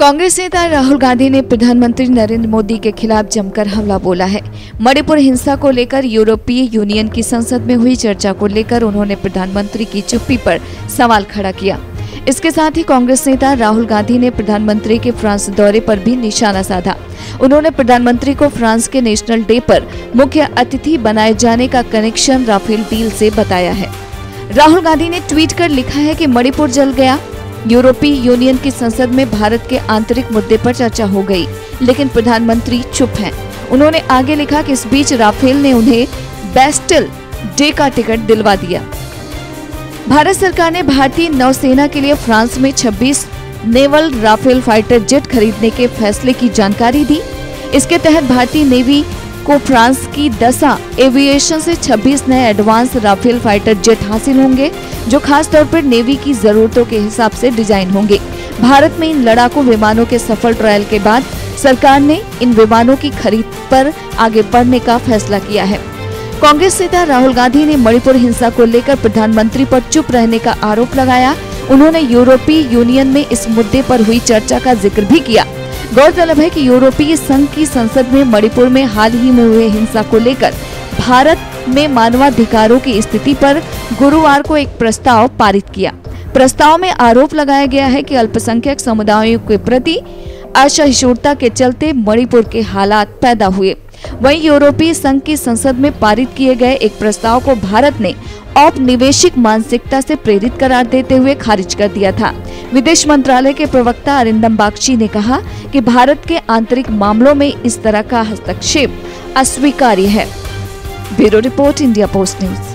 कांग्रेस नेता राहुल गांधी ने प्रधानमंत्री नरेंद्र मोदी के खिलाफ जमकर हमला बोला है। मणिपुर हिंसा को लेकर यूरोपीय यूनियन की संसद में हुई चर्चा को लेकर उन्होंने प्रधानमंत्री की चुप्पी पर सवाल खड़ा किया। इसके साथ ही कांग्रेस नेता राहुल गांधी ने प्रधानमंत्री के फ्रांस दौरे पर भी निशाना साधा। उन्होंने प्रधानमंत्री को फ्रांस के नेशनल डे पर मुख्य अतिथि बनाए जाने का कनेक्शन राफेल डील से बताया है। राहुल गांधी ने ट्वीट कर लिखा है कि मणिपुर जल गया यूरोपीय यूनियन की संसद में भारत के आंतरिक मुद्दे पर चर्चा हो गई, लेकिन प्रधानमंत्री चुप हैं। उन्होंने आगे लिखा कि इस बीच राफेल ने उन्हें बेस्टल डे का टिकट दिलवा दिया भारत सरकार ने भारतीय नौसेना के लिए फ्रांस में 26 नेवल राफेल फाइटर जेट खरीदने के फैसले की जानकारी दी इसके तहत भारतीय नेवी को फ्रांस की दसा एविएशन से 26 नए एडवांस राफेल फाइटर जेट हासिल होंगे, जो खास तौर पर नेवी की जरूरतों के हिसाब से डिज़ाइन होंगे। भारत में इन लड़ाकू विमानों के सफल ट्रायल के बाद सरकार ने इन विमानों की खरीद पर आगे बढ़ने का फैसला किया है। कांग्रेस नेता राहुल गांधी ने मणिपुर हिंसा को लेकर प्रधानमंत्री पर चुप रहने का आरोप लगाया। उन्होंने यूरोपीय यूनियन में इस मुद्दे पर हुई चर्चा का ज़िक्र भी किया। गौरतलब है कि यूरोपीय संघ की संसद में मणिपुर में हाल ही में हुए हिंसा को लेकर भारत में मानवाधिकारों की स्थिति पर गुरुवार को एक प्रस्ताव पारित किया। प्रस्ताव में आरोप लगाया गया है कि अल्पसंख्यक समुदायों के प्रति असहिष्णुता के चलते मणिपुर के हालात पैदा हुए। वहीं यूरोपीय संघ की संसद में पारित किए गए एक प्रस्ताव को भारत ने औपनिवेशिक मानसिकता से प्रेरित करार देते हुए खारिज कर दिया था। विदेश मंत्रालय के प्रवक्ता अरिंदम बागची ने कहा कि भारत के आंतरिक मामलों में इस तरह का हस्तक्षेप अस्वीकार्य है। Bureau report, India post news.